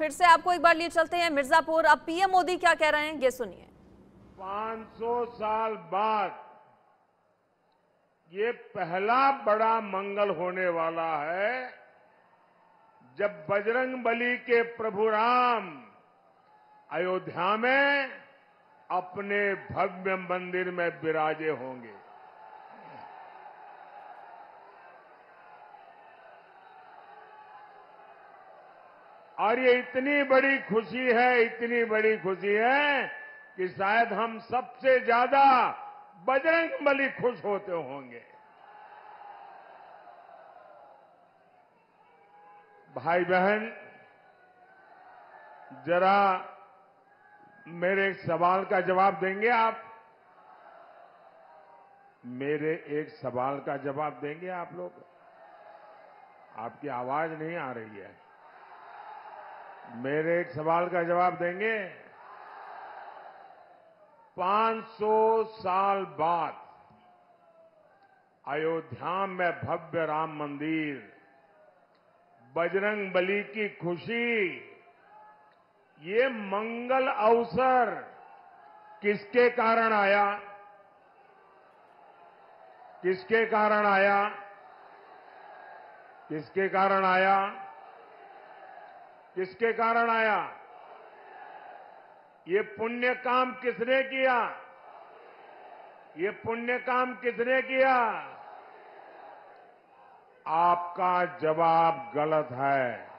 फिर से आपको एक बार लिए चलते हैं मिर्जापुर। अब पीएम मोदी क्या कह रहे हैं? ये सुनिए। 500 साल बाद ये पहला बड़ा मंगल होने वाला है, जब बजरंग बली के प्रभु राम अयोध्या में अपने भव्य मंदिर में विराजे होंगे। और ये इतनी बड़ी खुशी है, इतनी बड़ी खुशी है कि शायद हम सबसे ज़्यादा बजरंग बली खुश होते होंगे। भाई बहन जरा मेरे एक सवाल का जवाब देंगे आप? मेरे एक सवाल का जवाब देंगे आप लोग? आपकी आवाज़ नहीं आ रही है। मेरे एक सवाल का जवाब देंगे। 500 साल बाद अयोध्या में भव्य राम मंदिर, बजरंग बली की खुशी, ये मंगल अवसर किसके कारण आया? किसके कारण आया? किसके कारण आया? किसके कारण आया? ये पुण्य काम किसने किया? ये पुण्य काम किसने किया? आपका जवाब गलत है।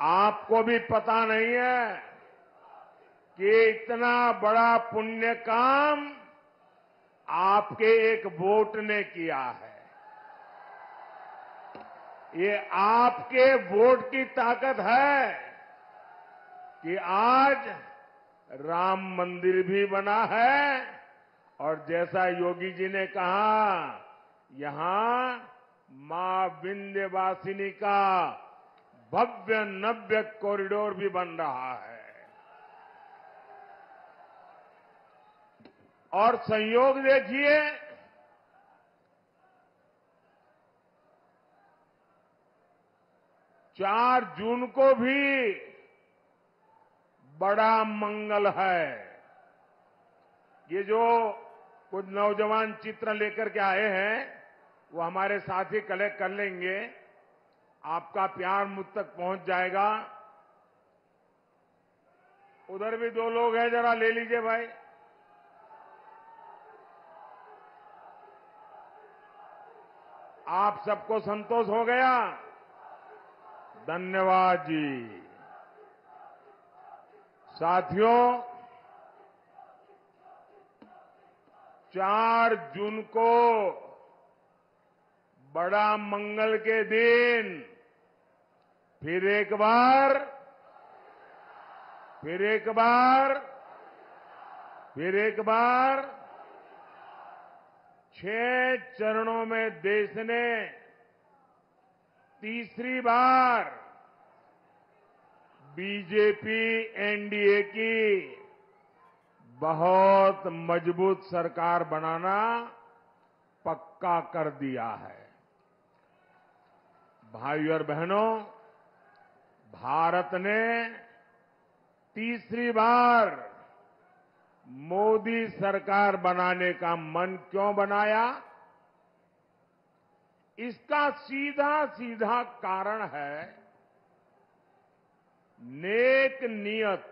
आपको भी पता नहीं है कि इतना बड़ा पुण्य काम आपके एक वोट ने किया है। ये आपके वोट की ताकत है कि आज राम मंदिर भी बना है। और जैसा योगी जी ने कहा, यहाँ माँ विंध्यवासिनी का भव्य नव्य कॉरिडोर भी बन रहा है। और संयोग देखिए चार जून को भी बड़ा मंगल है। ये जो कुछ नौजवान चित्र लेकर के आए हैं, वो हमारे साथी कलेक्ट कर लेंगे। आपका प्यार मुझ तक पहुँच जाएगा। उधर भी दो लोग हैं, जरा ले लीजिए भाई। आप सबको संतोष हो गया। धन्यवाद जी। साथियों, चार जून को बड़ा मंगल के दिन। फिर एक बार, फिर एक बार, फिर एक बार, छह चरणों में देश ने तीसरी बार बीजेपी एनडीए की बहुत मज़बूत सरकार बनाना पक्का कर दिया है। भाई और बहनों, भारत ने तीसरी बार मोदी सरकार बनाने का मन क्यों बनाया? इसका सीधा सीधा कारण है नेक नियत,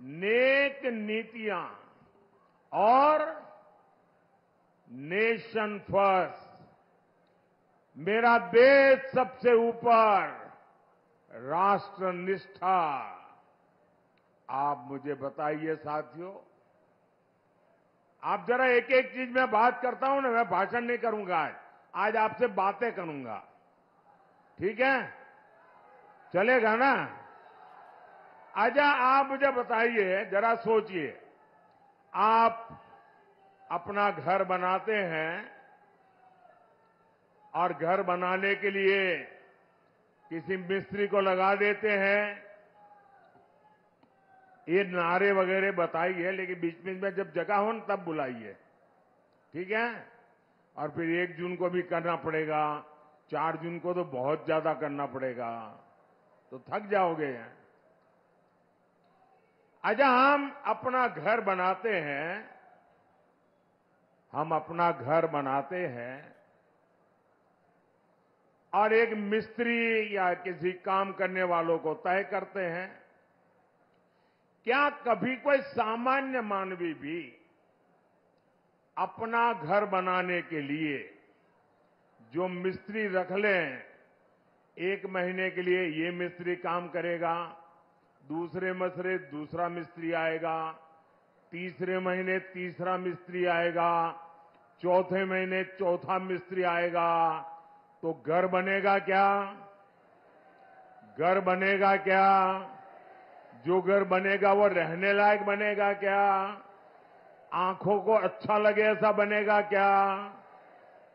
नेक नीतियाँ और नेशन फ़र्स्ट मेरा देश सबसे ऊपर, राष्ट्र निष्ठा। आप मुझे बताइए साथियों आप जरा एक एक चीज़ में बात करता हूँ ना, मैं भाषण नहीं करूँगा आज। आज आपसे बातें करूँगा। ठीक है? चलेगा ना? आजा आप मुझे बताइए, जरा सोचिए। आप अपना घर बनाते हैं और घर बनाने के लिए किसी मिस्त्री को लगा देते हैं ये नारे वगैरह बताई बताइए लेकिन बीच बीच में जब जगह हो न, तब बुलाइए। ठीक है? और फिर एक जून को भी करना पड़ेगा, चार जून को तो बहुत ज़्यादा करना पड़ेगा। तो थक जाओगे। अच्छा हम अपना घर बनाते हैं, हम अपना घर बनाते हैं, और एक मिस्त्री या किसी काम करने वालों को तय करते हैं। क्या कभी कोई सामान्य मानवी भी अपना घर बनाने के लिए जो मिस्त्री रख लें, एक महीने के लिए ये मिस्त्री काम करेगा, दूसरे मसरे दूसरा मिस्त्री आएगा, तीसरे महीने तीसरा मिस्त्री आएगा, चौथे महीने चौथा मिस्त्री आएगा तो घर बनेगा क्या? घर बनेगा क्या? जो घर बनेगा वो रहने लायक बनेगा क्या? आँखों को अच्छा लगे ऐसा बनेगा क्या?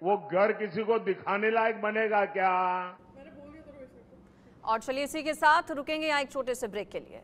वो घर किसी को दिखाने लायक बनेगा क्या? और चलिए इसी के साथ रुकेंगे यहाँ एक छोटे से ब्रेक के लिए।